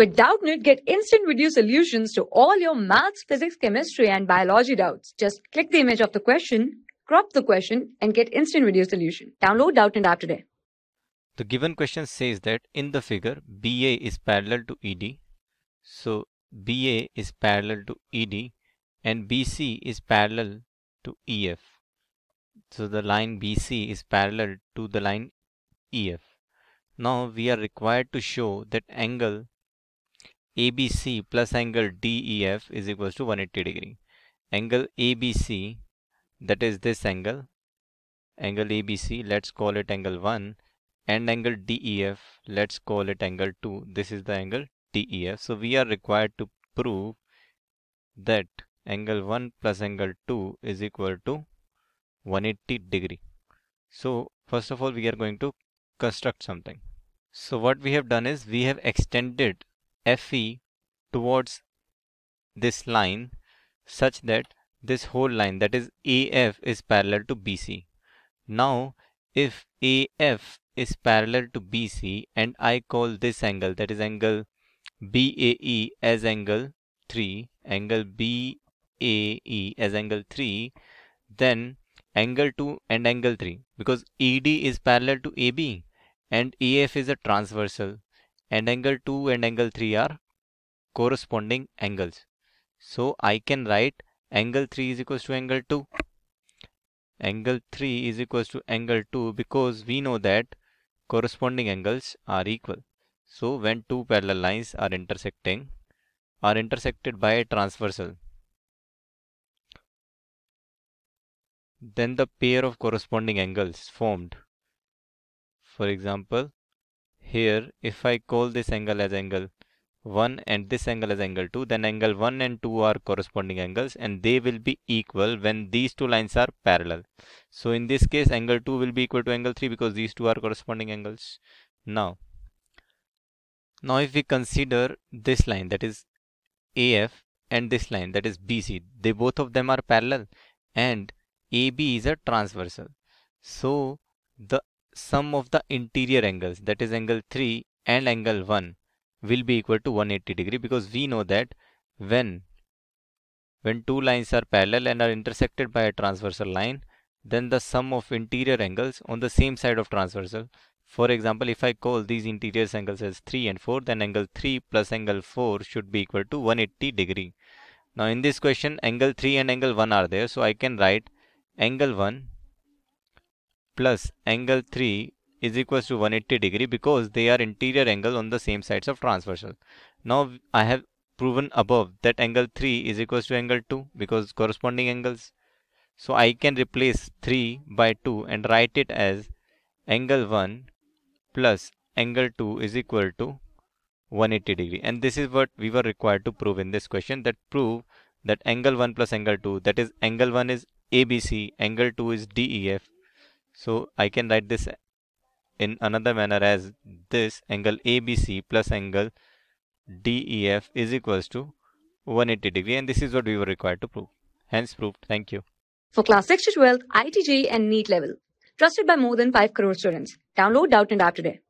With Doubtnut, get instant video solutions to all your maths, physics, chemistry, and biology doubts. Just click the image of the question, crop the question, and get instant video solution. Download Doubtnut app today. The given question says that in the figure, BA is parallel to ED. So BA is parallel to ED and BC is parallel to EF. So the line BC is parallel to the line EF. Now we are required to show that angle ABC plus angle DEF is equals to 180 degree. Angle ABC that is this angle. Angle ABC let's call it angle 1 and angle DEF let's call it angle 2 this is the angle DEF so we are required to prove that angle 1 plus angle 2 is equal to 180 degree. So first of all we are going to construct something. So what we have done is we have extended FE towards this line such that this whole line that is AF is parallel to BC. Now if AF is parallel to BC and I call this angle that is angle BAE as angle 3 angle BAE as angle 3 then angle 2 and angle 3 because ED is parallel to AB and AF is a transversal and angle 2 and angle 3 are corresponding angles. So I can write angle 3 is equals to angle 2. Angle 3 is equals to angle 2 because we know that corresponding angles are equal. So when two parallel lines are intersecting, are intersected by a transversal, then the pair of corresponding angles formed. For example, here if I call this angle as angle 1 and this angle as angle 2 then angle 1 and 2 are corresponding angles and they will be equal when these two lines are parallel. So in this case angle 2 will be equal to angle 3 because these two are corresponding angles. Now now if we consider this line that is AF and this line that is BC they both of them are parallel and AB is a transversal. So the sum of the interior angles that is angle 3 and angle 1 will be equal to 180 degree because we know that when when two lines are parallel and are intersected by a transversal line then the sum of interior angles on the same side of transversal. For example if I call these interior angles as 3 and 4 then angle 3 plus angle 4 should be equal to 180 degree. Now in this question angle 3 and angle 1 are there so I can write angle 1 plus angle 3 is equals to 180 degree because they are interior angle on the same sides of transversal. Now I have proven above that angle 3 is equals to angle 2 because corresponding angles. So I can replace 3 by 2 and write it as angle 1 plus angle 2 is equal to 180 degree and this is what we were required to prove in this question that prove that angle 1 plus angle 2 that is angle 1 is ABC angle 2 is DEF so I can write this in another manner as this angle ABC plus angle DEF is equals to 180 degree and this is what we were required to prove. Hence proved. Thank you. For class 6 to 12, IIT JEE and NEET level. Trusted by more than 5 crore students. Download Doubtnut app today.